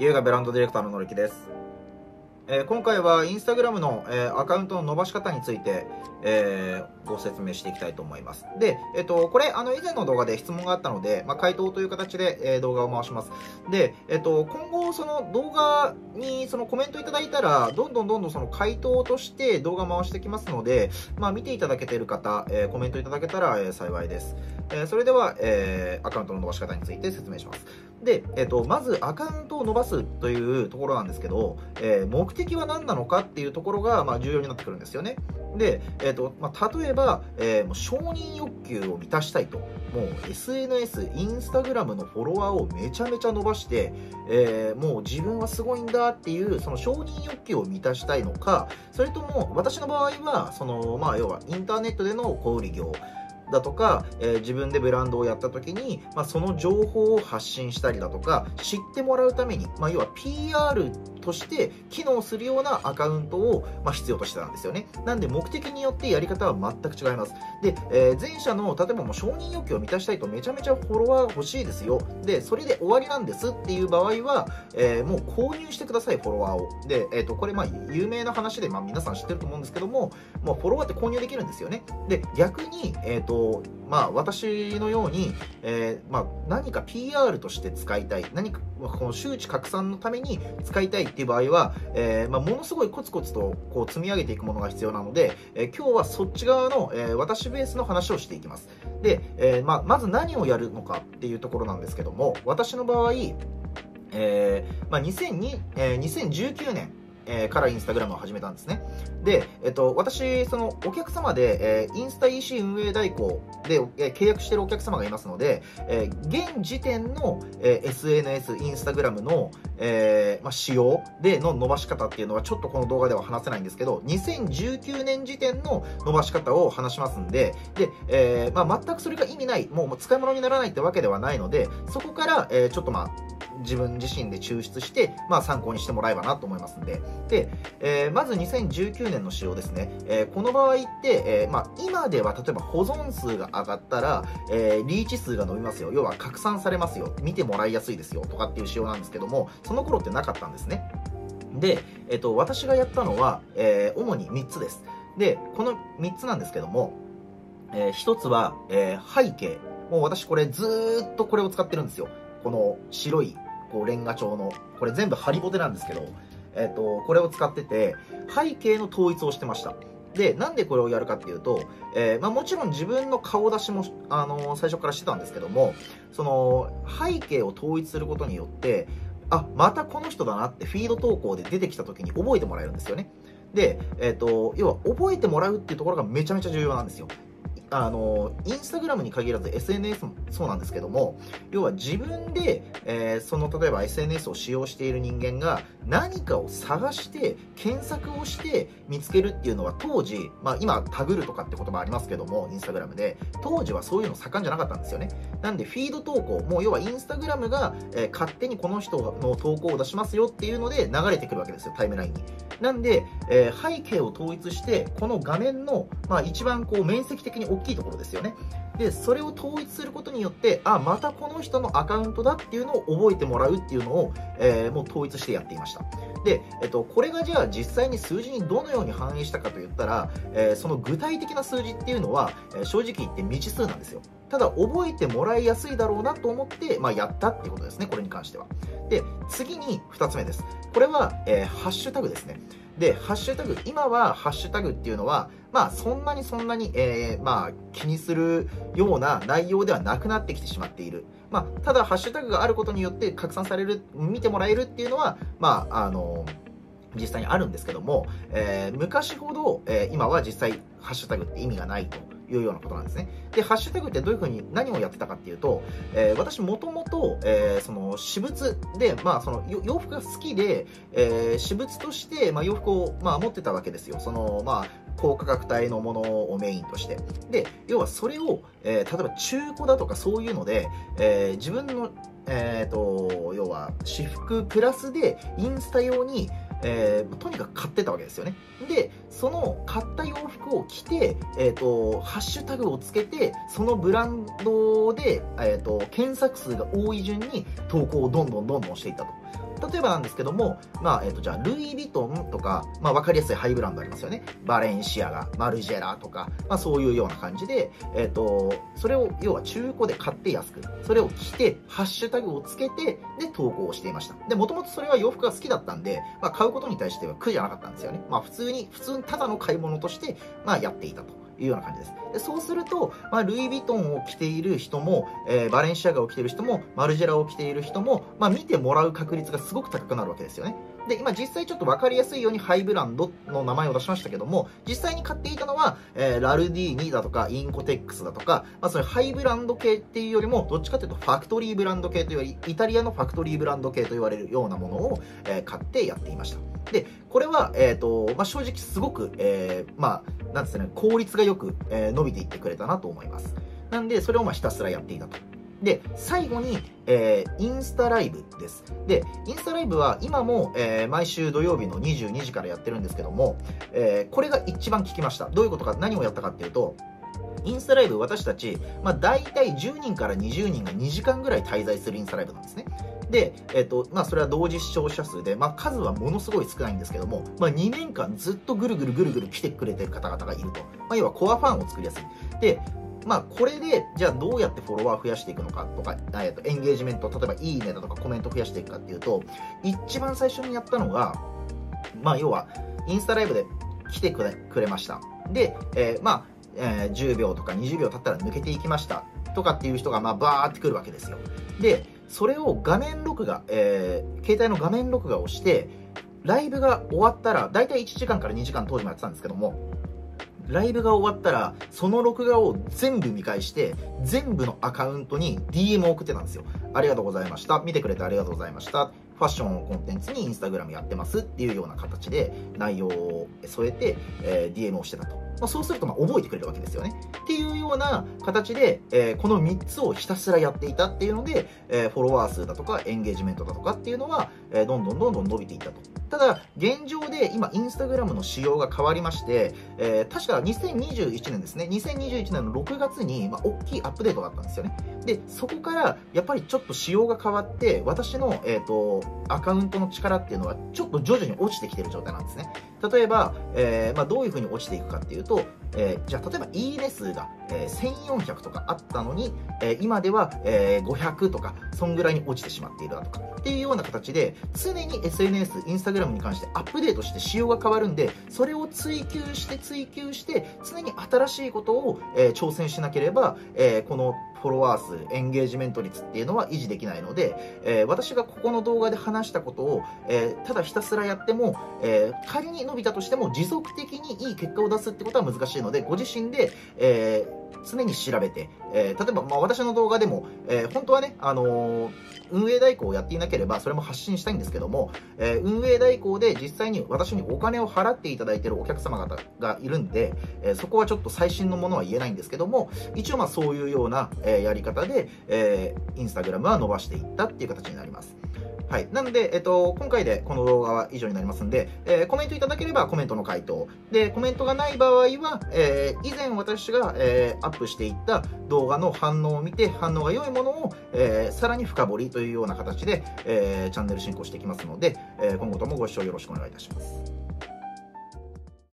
優雅ブランドディレクターののりきです。えー今回はインスタグラムの、えーアカウントの伸ばし方について、えーご説明していきたいと思います。で、えっ、と、これ、あの、以前の動画で質問があったので、まあ、回答という形で、えー動画を回します。で、えっ、と、今後、その動画に、そのコメントいただいたら、どんどんどんどんその回答として動画回してきますので、まあ、見ていただけている方、えコメントいただけたら、え幸いです。えそれでは、えアカウントの伸ばし方について説明します。で、えっと、まずアカウントを伸ばすというところなんですけど、えー目的は何なのかっていうところが、まあ、重要になってくるんですよね。で、えっとまあ、例えば、えーもう承認欲求を満たしたいと、もう SNS、インスタグラムのフォロワーをめちゃめちゃ伸ばして、えーもう自分はすごいんだっていうその承認欲求を満たしたいのか、それとも私の場合は、そのまあ、要はインターネットでの小売業、だとか、えー自分でブランドをやった時に、まあ、その情報を発信したりだとか知ってもらうために、まあ、要は PR として機能するようなアカウントを、まあ、必要としてたんですよね。なんで目的によってやり方は全く違います。で、えー前者の例えばもう承認欲求を満たしたいとめちゃめちゃフォロワーが欲しいですよ。でそれで終わりなんですっていう場合は、えーもう購入してくださいフォロワーを。で、えー、とこれまあ有名な話で、まあ、皆さん知ってると思うんですけどももうフォロワーって購入できるんですよね。で逆に、えーとまあ、私のように、えーまあ、何か PR として使いたい何かこの周知拡散のために使いたいっていう場合は、えーまあ、ものすごいコツコツとこう積み上げていくものが必要なので、えー今日はそっち側の、えー私ベースの話をしていきます。で、えーまあ、まず何をやるのかっていうところなんですけども私の場合、えーまあ、2002えー2019年えーからインスタグラムを始めたんですね。で、えっと、私、そのお客様で、えーインスタ EC 運営代行で、えー契約してるお客様がいますので、えー現時点の、えー SNS、インスタグラムの、えーまあ、仕様での伸ばし方っていうのはちょっとこの動画では話せないんですけど、2019年時点の伸ばし方を話しますんで、で、えーまあ、全くそれが意味ない、もうもう使い物にならないってわけではないので、そこから、えーちょっとまあ、自分自身で抽出して、まあ、参考にしてもらえばなと思いますんで、で、えーまず2019年の仕様ですね。えーこの場合って、えーまあ、今では例えば保存数が上がったら、えーリーチ数が伸びますよ。要は拡散されますよ。見てもらいやすいですよ。とかっていう仕様なんですけども、その頃ってなかったんですね。で、えっ、と、私がやったのは、えー主に3つです。で、この3つなんですけども、え1つは、えー背景。もう私これずーっとこれを使ってるんですよ。この白い、こう、レンガ調の、これ全部ハリボテなんですけど、えっ、と、これを使ってて、背景の統一をしてました。で、なんでこれをやるかっていうと、えーまあ、もちろん自分の顔出しも、あの最初からしてたんですけども、その、背景を統一することによって、あ、またこの人だなってフィード投稿で出てきた時に覚えてもらえるんですよね。で、えっ、と、要は覚えてもらうっていうところがめちゃめちゃ重要なんですよ。あのインスタグラムに限らず SNS もそうなんですけども要は自分で、えーその例えば SNS を使用している人間が何かを探して検索をして見つけるっていうのは当時、まあ、今タグるとかって言葉ありますけどもインスタグラムで当時はそういうの盛んじゃなかったんですよね。なんでフィード投稿もう要はインスタグラムが、えー勝手にこの人の投稿を出しますよっていうので流れてくるわけですよタイムラインに。なんで、えー背景を統一してこの画面の、まあ、一番こう面積的に大きいところですよね。でそれを統一することによってあまたこの人のアカウントだっていうのを覚えてもらうっていうのを、えーもう統一してやっていました。で、えっと、これがじゃあ実際に数字にどのように反映したかといったら、えーその具体的な数字っていうのは、えー正直言って未知数なんですよ。ただ覚えてもらいやすいだろうなと思って、まあ、やったっていうことですねこれに関しては。で次に2つ目です。これは、えーハッシュタグですね。で、ハッシュタグ、今はハッシュタグっていうのは、まあ、そんなにそんなに、えーまあ、気にするような内容ではなくなってきてしまっている。まあ、ただ、ハッシュタグがあることによって拡散される、見てもらえるっていうのは、まあ、あの実際にあるんですけども、えー昔ほど、えー今は実際、ハッシュタグって意味がないというようなことなんですね。で、ハッシュタグってどういうふうに何をやってたかっていうと、えー私もともと、えーその私物で、まあその洋服が好きで、えー私物として、まあ、洋服を、まあ、持ってたわけですよ。その、まあ、高価格帯のものをメインとして。で、要はそれを、えー例えば中古だとかそういうので、えー自分の、えーと、要は私服プラスでインスタ用に、えーとにかく買ってたわけですよね。で、その買った洋服を着て、えっ、と、ハッシュタグをつけて、そのブランドで、えっ、と、検索数が多い順に投稿をどんどんどんどんしていったと。例えばなんですけども、まあ、えっ、と、じゃあ、ルイ・ヴィトンとか、まあ、わかりやすいハイブランドありますよね。バレンシアガ、マルジェラとか、まあ、そういうような感じで、えっ、と、それを、要は中古で買って安く、それを着て、ハッシュタグをつけて、で、投稿をしていました。で、もともとそれは洋服が好きだったんで、まあ、買うことに対しては苦じゃなかったんですよね。まあ、普通に、普通にただの買い物として、まあ、やっていたと。いうような感じです。でそうすると、まあ、ルイ・ヴィトンを着ている人も、えー、バレンシアガを着ている人も、マルジェラを着ている人も、まあ、見てもらう確率がすごく高くなるわけですよね。で、今実際ちょっと分かりやすいようにハイブランドの名前を出しましたけども、実際に買っていたのは、えー、ラルディーニだとか、インコテックスだとか、まあ、そういうハイブランド系っていうよりも、どっちかというとファクトリーブランド系というより、イタリアのファクトリーブランド系と言われるようなものを、えー、買ってやっていました。で、これは、えっ、ー、と、まあ、正直すごく、えー、まあ、なんですね、効率がよく、えー、伸びていってくれたなと思います。なんで、それをまあひたすらやっていたと。で、最後に、えー、インスタライブです。で、インスタライブは今も、えー、毎週土曜日の22時からやってるんですけども、えー、これが一番聞きました。どういうことか、何をやったかっていうと、インスタライブ私たち、まあ、大体10人から20人が2時間ぐらい滞在するインスタライブなんですね。で、えっ、と、まあ、それは同時視聴者数で、まあ、数はものすごい少ないんですけども、まあ、2年間ずっとぐるぐるぐるぐる来てくれてる方々がいると。まあ、要はコアファンを作りやすい。で、まあ、これで、じゃあどうやってフォロワー増やしていくのかとか、えっと、エンゲージメント、例えばいいねだとかコメント増やしていくかっていうと、一番最初にやったのが、まあ、要は、インスタライブで来てくれくれました。で、えー、まあ、えー、10秒とか20秒経ったら抜けていきましたとかっていう人が、まあ、バーってくるわけですよ。で、それを画面録画、えー、携帯の画面録画をして、ライブが終わったら、だいたい1時間から2時間当時もやってたんですけども、ライブが終わったら、その録画を全部見返して、全部のアカウントに DM を送ってたんですよ。ありがとうございました。見てくれてありがとうございました。ファッションをコンテンツにインスタグラムやってますっていうような形で内容を添えて、えー、DM をしてたと。まあ、そうするとま覚えてくれるわけですよね。っていうような形で、えー、この3つをひたすらやっていたっていうので、えー、フォロワー数だとかエンゲージメントだとかっていうのは、えどんどんどんどん伸びていったと。ただ、現状で今、インスタグラムの仕様が変わりまして、えー、確か2021年ですね、2021年の6月に、まあ、大きいアップデートがあったんですよね。で、そこから、やっぱりちょっと仕様が変わって、私の、えっ、ー、と、アカウントの力っていうのは、ちょっと徐々に落ちてきてる状態なんですね。例えば、えー、まあ、どういうふうに落ちていくかっていうと、えー、じゃあ例えばいいね数が、えー、1400とかあったのに、えー、今では、えー、500とかそんぐらいに落ちてしまっているだとかっていうような形で常に SNS、インスタグラムに関してアップデートして仕様が変わるんでそれを追求して追求して常に新しいことを、えー、挑戦しなければ、えー、このフォロワー数、エンゲージメント率っていうのは維持できないので、えー、私がここの動画で話したことを、えー、ただひたすらやっても、えー、仮に伸びたとしても持続的にいい結果を出すってことは難しいので、ご自身で、え常に調べて、え例えば、まあ、私の動画でも、え本当はね、あの運営代行をやっていなければ、それも発信したいんですけども、え運営代行で実際に私にお金を払っていただいているお客様方がいるんで、えそこはちょっと最新のものは言えないんですけども、一応まあそういうような、えやり方で、えー、インスタグラムは伸ばしていったっていう形になります。はい。なので、えっと、今回でこの動画は以上になりますんで、えー、コメントいただければコメントの回答。で、コメントがない場合は、えー、以前私が、えー、アップしていった動画の反応を見て、反応が良いものを、えー、さらに深掘りというような形で、えー、チャンネル進行していきますので、えー、今後ともご視聴よろしくお願いいたします。